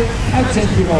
exit, exit below.